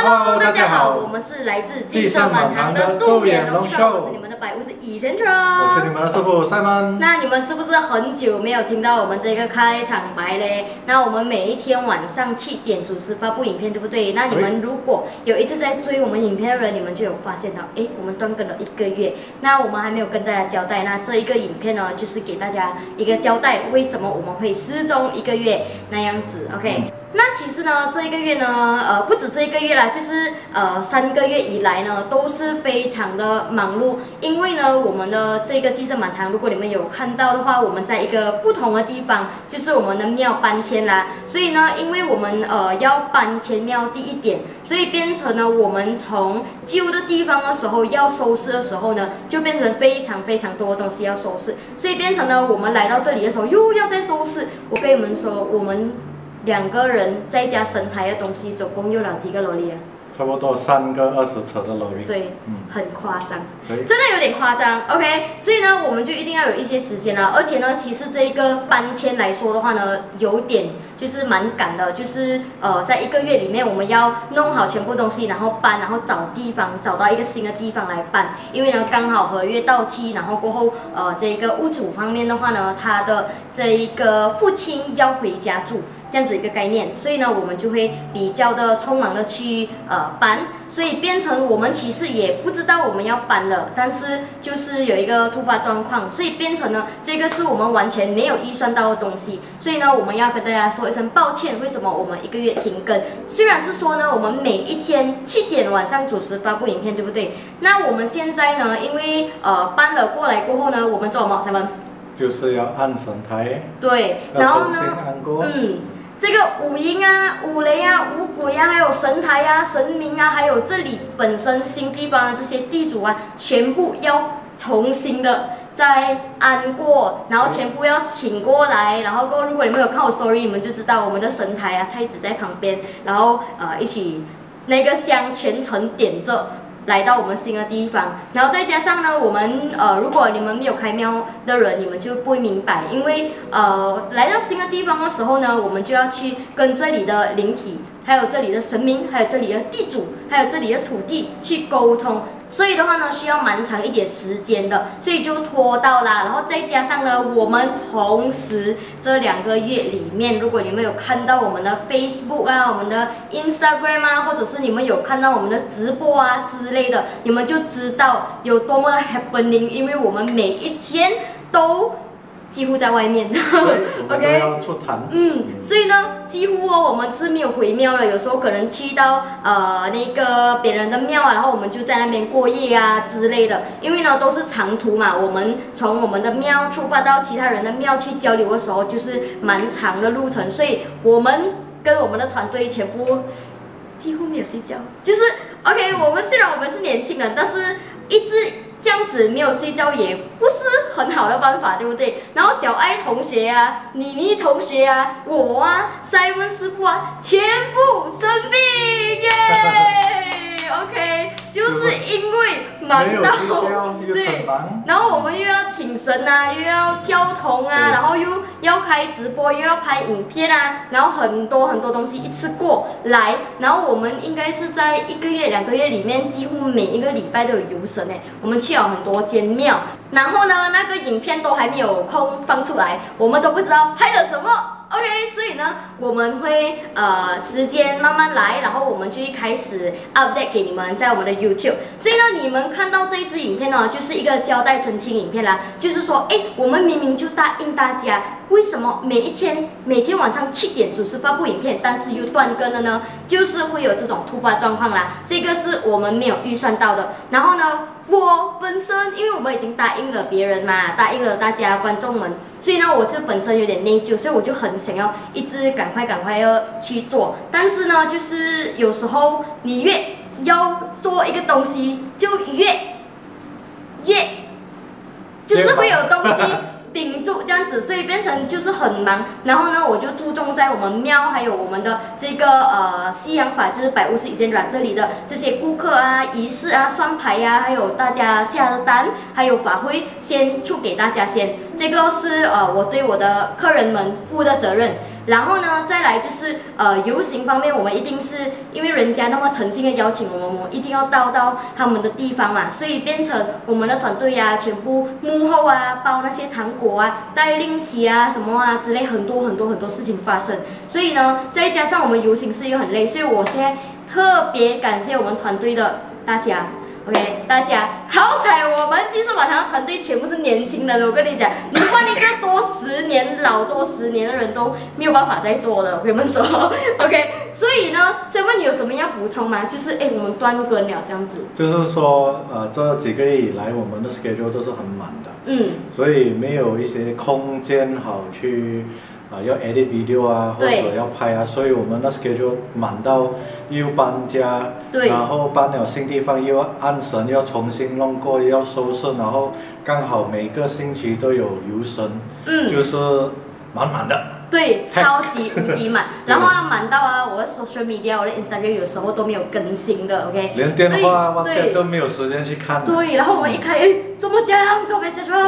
Hello，大家好，我们是来自鸡舍满堂的杜远龙秀，我是你们的百物是以前川，我是你们的师傅 Simon。那你们是不是很久没有听到我们这个开场白嘞？那我们每一天晚上七点准时发布影片，对不对？那你们如果有一直在追我们影片的人，你们就有发现到，哎，我们断更了一个月。那我们还没有跟大家交代，那这一个影片呢，就是给大家一个交代，为什么我们会失踪一个月那样子？OK。那其实呢，这一个月呢，呃，不止这一个月啦，就是呃三个月以来呢，都是非常的忙碌。因为呢，我们的这个寄生满堂，如果你们有看到的话，我们在一个不同的地方，就是我们的庙搬迁啦。所以呢，因为我们呃要搬迁庙第一点，所以变成呢，我们从旧的地方的时候要收拾的时候呢，就变成非常非常多的东西要收拾。所以变成呢，我们来到这里的时候又要再收拾。我跟你们说，我们。两个人再加神台的东西，总共用了几个萝莉啊？差不多三个二十尺的萝莉。对，嗯，很夸张，真的有点夸张。OK，所以呢，我们就一定要有一些时间了。而且呢，其实这一个搬迁来说的话呢，有点就是蛮赶的，就是呃，在一个月里面我们要弄好全部东西，然后搬，然后找地方，找到一个新的地方来搬。因为呢，刚好合约到期，然后过后呃，这一个屋主方面的话呢，他的这一个父亲要回家住。这样子一个概念，所以呢，我们就会比较的匆忙的去呃搬，所以变成我们其实也不知道我们要搬了，但是就是有一个突发状况，所以变成呢，这个是我们完全没有预算到的东西，所以呢，我们要跟大家说一声抱歉，为什么我们一个月停更？虽然是说呢，我们每一天七点晚上准时发布影片，对不对？那我们现在呢，因为呃搬了过来过后呢，我们做什么？什么？就是要按神台。对，然后呢？嗯。这个五音啊、五雷啊、五鬼啊，还有神台啊、神明啊，还有这里本身新地方的这些地主啊，全部要重新的再安过，然后全部要请过来，然后过如果你们有看我 story，你们就知道我们的神台啊，太子在旁边，然后呃一起那个香全程点着。来到我们新的地方，然后再加上呢，我们呃，如果你们没有开喵的人，你们就不会明白，因为呃，来到新的地方的时候呢，我们就要去跟这里的灵体。还有这里的神明，还有这里的地主，还有这里的土地去沟通，所以的话呢，需要蛮长一点时间的，所以就拖到啦。然后再加上呢，我们同时这两个月里面，如果你们有看到我们的 Facebook 啊，我们的 Instagram 啊，或者是你们有看到我们的直播啊之类的，你们就知道有多么的 happening，因为我们每一天都。几乎在外面，OK，嗯，所以呢，几乎哦，我们是没有回庙了。有时候可能去到呃那个别人的庙啊，然后我们就在那边过夜啊之类的。因为呢，都是长途嘛，我们从我们的庙出发到其他人的庙去交流的时候，就是蛮长的路程。所以我们跟我们的团队全部几乎没有睡觉，就是 OK。我们虽然我们是年轻人，但是一直。这样子没有睡觉也不是很好的办法，对不对？然后小爱同学啊，妮妮同学啊，我啊塞文师傅啊，全部生病耶 ！OK，就是因为忙到对，然后我们又要请神啊，又要跳童啊，然后又要开直播，又要拍影片啊，然后很多很多东西一次过来，然后我们应该是在一个月、两个月里面，几乎每一个礼拜都有游神诶，我们去了很多间庙，然后呢，那个影片都还没有空放出来，我们都不知道拍了什么。OK，所以呢，我们会呃时间慢慢来，然后我们就一开始 update 给你们在我们的 YouTube。所以呢，你们看到这一支影片呢，就是一个交代澄清影片啦，就是说，哎，我们明明就答应大家，为什么每一天每天晚上七点准时发布影片，但是又断更了呢？就是会有这种突发状况啦，这个是我们没有预算到的。然后呢？我本身，因为我们已经答应了别人嘛，答应了大家观众们，所以呢，我这本身有点内疚，所以我就很想要一直赶快赶快要去做。但是呢，就是有时候你越要做一个东西，就越越就是会有东西。这样子，所以变成就是很忙。然后呢，我就注重在我们庙还有我们的这个呃西洋法，就是百物是一件软这里的这些顾客啊、仪式啊、双排呀，还有大家下的单，还有法会先出给大家先。这个是呃我对我的客人们负的责任。然后呢，再来就是呃游行方面，我们一定是因为人家那么诚心的邀请我们，我们一定要到到他们的地方嘛，所以变成我们的团队呀、全部幕后啊，包那些糖果啊、带令旗啊什么啊之类，很多很多很多事情发生。所以呢，再加上我们游行是又很累，所以我现在特别感谢我们团队的大家。OK，大家好彩我们技术马堂团队全部是年轻人，我跟你讲，你换一个多十年、老多十年的人都没有办法再做的，我跟你们说。OK，所以呢，先问你有什么要补充吗？就是哎，我们断更了这样子。就是说，呃，这几个月以来，我们的 schedule 都是很满的，嗯，所以没有一些空间好去。啊，要 edit video 啊，或者要拍啊，所以我们那 schedule 满到又搬家，然后搬了新地方又要按神，要重新弄过，又要收拾，然后刚好每个星期都有游神，嗯，就是满满的。对，超级无敌满，然后啊满到啊，我的 social media，我的 Instagram 有时候都没有更新的，OK？连电话、WhatsApp 都没有时间去看。对，然后我们一开，哎，怎么讲都没写出来，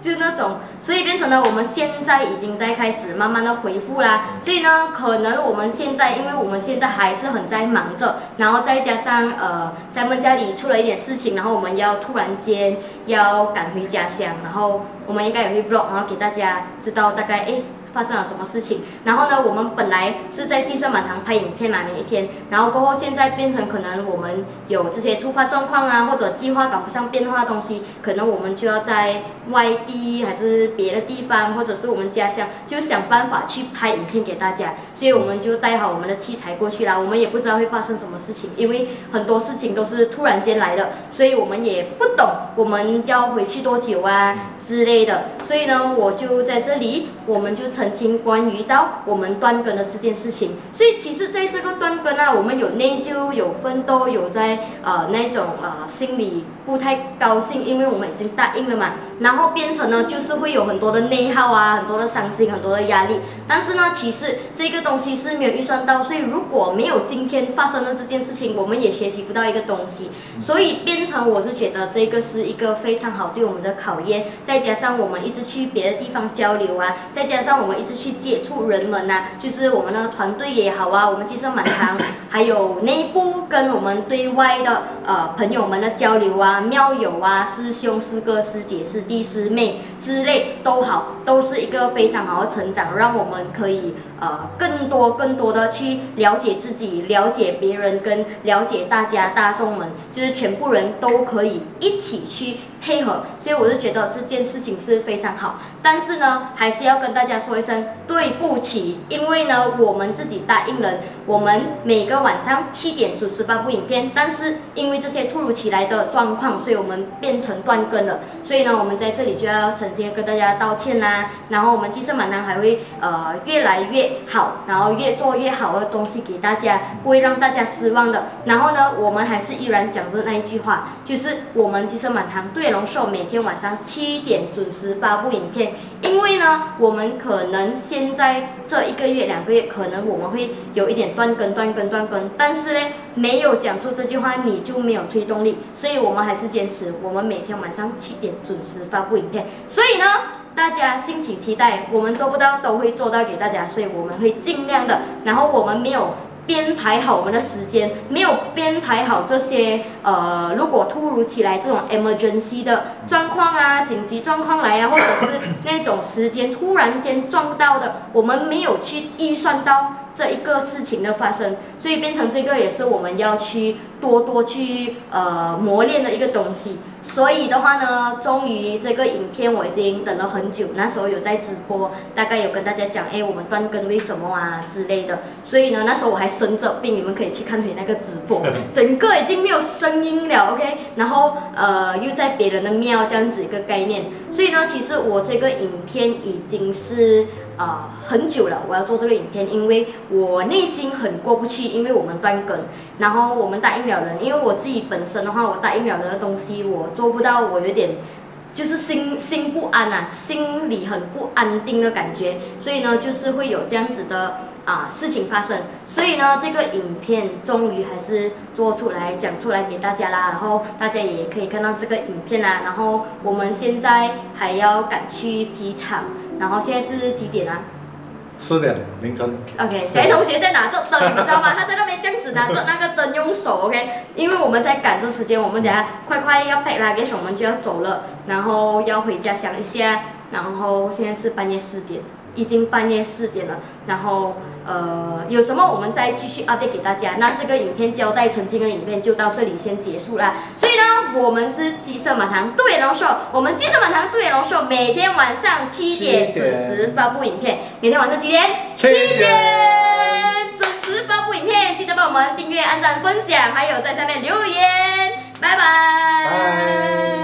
就那种，所以变成了我们现在已经在开始慢慢的回复啦。所以呢，可能我们现在，因为我们现在还是很在忙着，然后再加上呃，在我们家里出了一点事情，然后我们要突然间要赶回家乡，然后我们应该也会 vlog，然后给大家知道大概哎。发生了什么事情？然后呢，我们本来是在金色满堂拍影片嘛，每一天。然后过后现在变成可能我们有这些突发状况啊，或者计划赶不上变化的东西，可能我们就要在外地还是别的地方，或者是我们家乡，就想办法去拍影片给大家。所以我们就带好我们的器材过去啦。我们也不知道会发生什么事情，因为很多事情都是突然间来的，所以我们也不懂我们要回去多久啊之类的。所以呢，我就在这里，我们就。澄清关于到我们断更的这件事情，所以其实在这个断更啊，我们有内疚、有奋斗、有在呃那种呃心里不太高兴，因为我们已经答应了嘛，然后变成呢就是会有很多的内耗啊，很多的伤心，很多的压力。但是呢，其实这个东西是没有预算到，所以如果没有今天发生的这件事情，我们也学习不到一个东西。所以变成我是觉得这个是一个非常好对我们的考验，再加上我们一直去别的地方交流啊，再加上我。我们一直去接触人们呐，就是我们的团队也好啊，我们其实满堂，还有内部跟我们对外的呃朋友们的交流啊，庙友啊，师兄师哥师姐师弟师妹之类都好，都是一个非常好的成长，让我们可以呃更多更多的去了解自己，了解别人，跟了解大家大众们，就是全部人都可以一起去。配合，所以我就觉得这件事情是非常好。但是呢，还是要跟大家说一声对不起，因为呢，我们自己答应了，我们每个晚上七点准时发布影片。但是因为这些突如其来的状况，所以我们变成断更了。所以呢，我们在这里就要诚心跟大家道歉啦。然后我们鸡舍满堂还会呃越来越好，然后越做越好的东西给大家，不会让大家失望的。然后呢，我们还是依然讲的那一句话，就是我们其实满堂对。龙寿每天晚上七点准时发布影片，因为呢，我们可能现在这一个月、两个月，可能我们会有一点断更、断更、断更，但是呢，没有讲出这句话，你就没有推动力，所以我们还是坚持，我们每天晚上七点准时发布影片。所以呢，大家敬请期待，我们做不到都会做到给大家，所以我们会尽量的。然后我们没有。编排好我们的时间，没有编排好这些呃，如果突如其来这种 emergency 的状况啊，紧急状况来啊，或者是那种时间突然间撞到的，我们没有去预算到这一个事情的发生，所以变成这个也是我们要去多多去呃磨练的一个东西。所以的话呢，终于这个影片我已经等了很久，那时候有在直播，大概有跟大家讲，哎，我们断更为什么啊之类的。所以呢，那时候我还生着病，你们可以去看回那个直播，整个已经没有声音了，OK。然后呃，又在别人的庙这样子一个概念。所以呢，其实我这个影片已经是。啊，很久了，我要做这个影片，因为我内心很过不去，因为我们断更，然后我们答应了人，因为我自己本身的话，我答应了人的东西，我做不到，我有点就是心心不安呐，心里很不安定的感觉，所以呢，就是会有这样子的。啊，事情发生，所以呢，这个影片终于还是做出来讲出来给大家啦，然后大家也可以看到这个影片啦。然后我们现在还要赶去机场，然后现在是几点啊？四点凌晨。OK，小同学在拿着灯，你们知道吗？他在那边这样子拿着那个灯用手。OK，因为我们在赶着时间，我们等下快快要 pack luggage，我们就要走了，然后要回家想一下。然后现在是半夜四点。已经半夜四点了，然后呃，有什么我们再继续 update 给大家。那这个影片交代澄清的影片就到这里先结束啦。所以呢，我们是鸡舍满堂杜野龙秀，我们鸡舍满堂杜野龙秀每天晚上七点准时发布影片。每天晚上几点？七点准时发布影片，记得帮我们订阅、按赞、分享，还有在下面留言。拜拜。